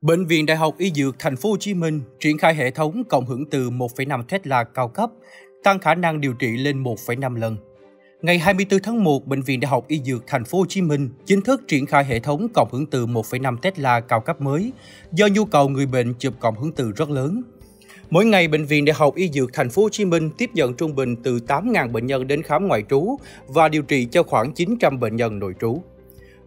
Bệnh viện Đại học Y Dược Thành phố Hồ Chí Minh triển khai hệ thống cộng hưởng từ 1,5 Tesla cao cấp, tăng khả năng điều trị lên 1,5 lần. Ngày 24 tháng 1, Bệnh viện Đại học Y Dược Thành phố Hồ Chí Minh chính thức triển khai hệ thống cộng hưởng từ 1,5 Tesla cao cấp mới do nhu cầu người bệnh chụp cộng hưởng từ rất lớn. Mỗi ngày, Bệnh viện Đại học Y Dược Thành phố Hồ Chí Minh tiếp nhận trung bình từ 8.000 bệnh nhân đến khám ngoại trú và điều trị cho khoảng 900 bệnh nhân nội trú.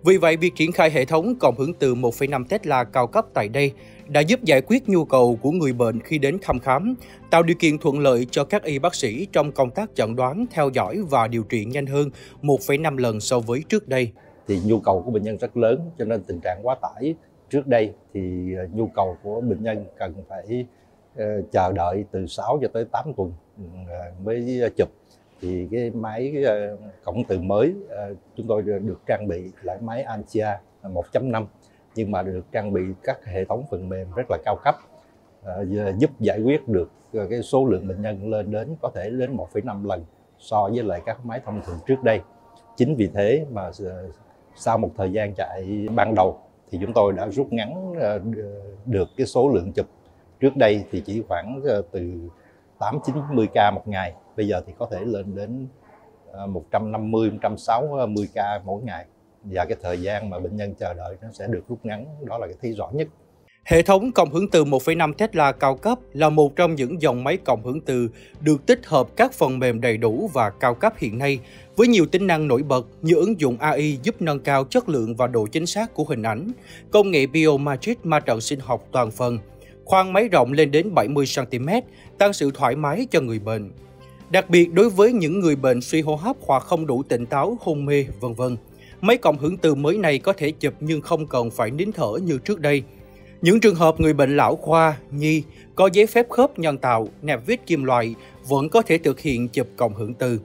Vì vậy, việc triển khai hệ thống cộng hưởng từ 1,5 Tesla cao cấp tại đây đã giúp giải quyết nhu cầu của người bệnh khi đến thăm khám, tạo điều kiện thuận lợi cho các y bác sĩ trong công tác chẩn đoán, theo dõi và điều trị nhanh hơn 1,5 lần so với trước đây. Thì nhu cầu của bệnh nhân rất lớn, cho nên tình trạng quá tải trước đây thì ờ, nhu cầu của bệnh nhân cần phải ờ, chờ đợi từ 6 cho tới 8 tuần ừ, ờ, mới chụp thì cái máy uh, cổng từ mới uh, chúng tôi được trang bị lại máy Ansia 1.5 nhưng mà được trang bị các hệ thống phần mềm rất là cao cấp uh, giúp giải quyết được cái số lượng bệnh nhân lên đến có thể đến 1,5 lần so với lại các máy thông thường trước đây. Chính vì thế mà sau một thời gian chạy ban đầu thì chúng tôi đã rút ngắn được cái số lượng chụp. Trước đây thì chỉ khoảng từ 8 90 ca một ngày bây giờ thì có thể lên đến ờ, 150 160 ờ, ca mỗi ngày và cái thời gian mà bệnh nhân chờ đợi nó sẽ được rút ngắn đó là cái thấy rõ nhất Hệ thống cộng hưởng từ 1,5 Tesla cao cấp là một trong những dòng máy cộng hưởng từ được tích hợp các phần mềm đầy đủ và cao cấp hiện nay với nhiều tính năng nổi bật như ứng dụng AI giúp nâng cao chất lượng và độ chính xác của hình ảnh, công nghệ Biomatrix ma trận sinh học toàn phần, khoang máy rộng lên đến 70cm, tăng sự thoải mái cho người bệnh. Đặc biệt đối với những người bệnh suy hô hấp hoặc không đủ tỉnh táo, hôn mê, vân vân. Máy cộng hưởng từ mới này có thể chụp nhưng không cần phải nín thở như trước đây. Những trường hợp người bệnh lão khoa, nhi, có giấy phép khớp nhân tạo, nẹp vít kim loại vẫn có thể thực hiện chụp cộng hưởng từ.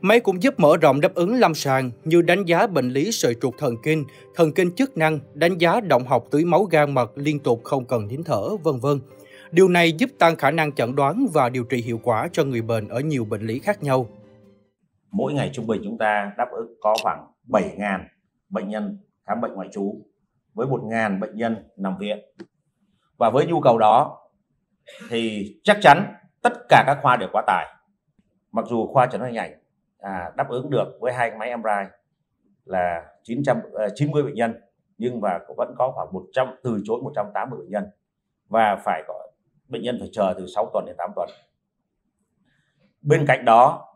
Máy cũng giúp mở rộng đáp ứng lâm sàng như đánh giá bệnh lý sợi trục thần kinh, thần kinh chức năng, đánh giá động học tưới máu gan mật liên tục không cần nín thở, vân vân. Điều này giúp tăng khả năng chẩn đoán và điều trị hiệu quả cho người bệnh ở nhiều bệnh lý khác nhau. Mỗi ngày trung bình chúng ta đáp ứng có khoảng 7.000 bệnh nhân khám bệnh ngoại trú với 1.000 bệnh nhân nằm viện. Và với nhu cầu đó thì chắc chắn tất cả các khoa đều quá tải. Mặc dù khoa chẩn đoán hình ảnh à, đáp ứng được với hai máy MRI là 990 à, ờ, bệnh nhân nhưng mà cũng vẫn có khoảng 100 từ chối 180 bệnh nhân và phải có bệnh nhân phải chờ từ 6 tuần đến 8 tuần. Bên cạnh đó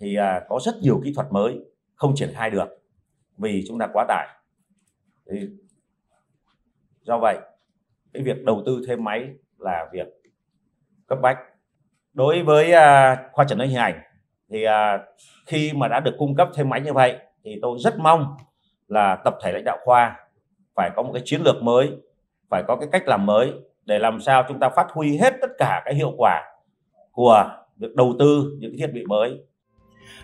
thì à, có rất nhiều kỹ thuật mới không triển khai được vì chúng ta quá tải. Thì do vậy cái việc đầu tư thêm máy là việc cấp bách. Đối với à, khoa chẩn đoán hình ảnh thì à, khi mà đã được cung cấp thêm máy như vậy thì tôi rất mong là tập thể lãnh đạo khoa phải có một cái chiến lược mới phải có cái cách làm mới để làm sao chúng ta phát huy hết tất cả cái hiệu quả của việc đầu tư những thiết bị mới.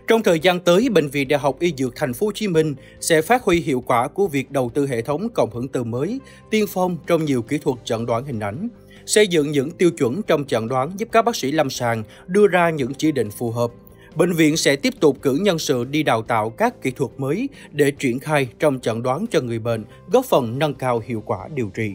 Trong thời gian tới, Bệnh viện Đại học Y Dược Thành phố Hồ Chí Minh sẽ phát huy hiệu quả của việc đầu tư hệ thống cộng hưởng từ mới, tiên phong trong nhiều kỹ thuật chẩn đoán hình ảnh, xây dựng những tiêu chuẩn trong chẩn đoán giúp các bác sĩ lâm sàng đưa ra những chỉ định phù hợp. Bệnh viện sẽ tiếp tục cử nhân sự đi đào tạo các kỹ thuật mới để triển khai trong chẩn đoán cho người bệnh, góp phần nâng cao hiệu quả điều trị.